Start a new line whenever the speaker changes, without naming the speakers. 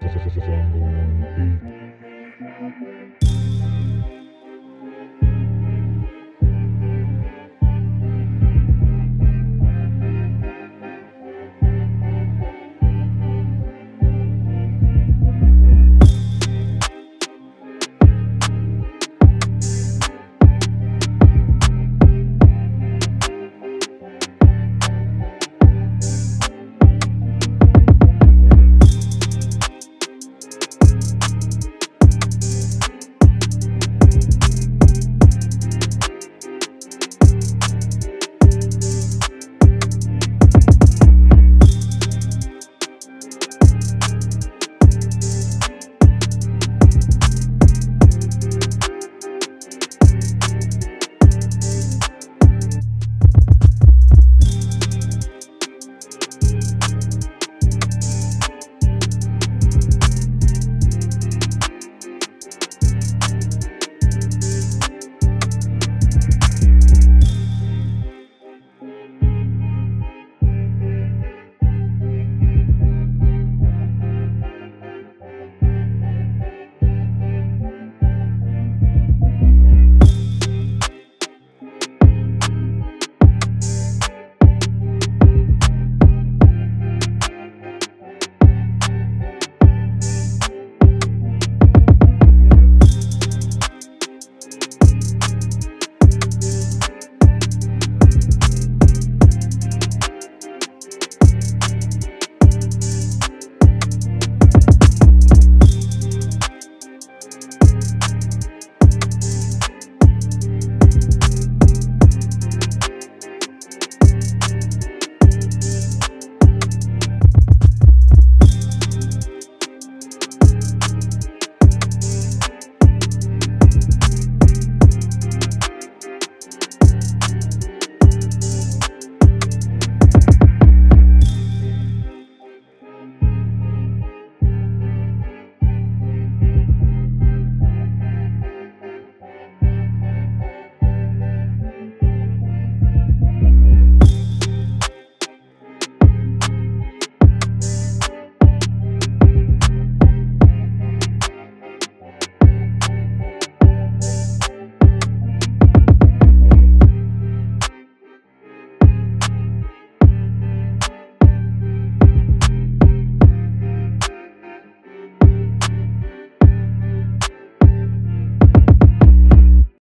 Sound on.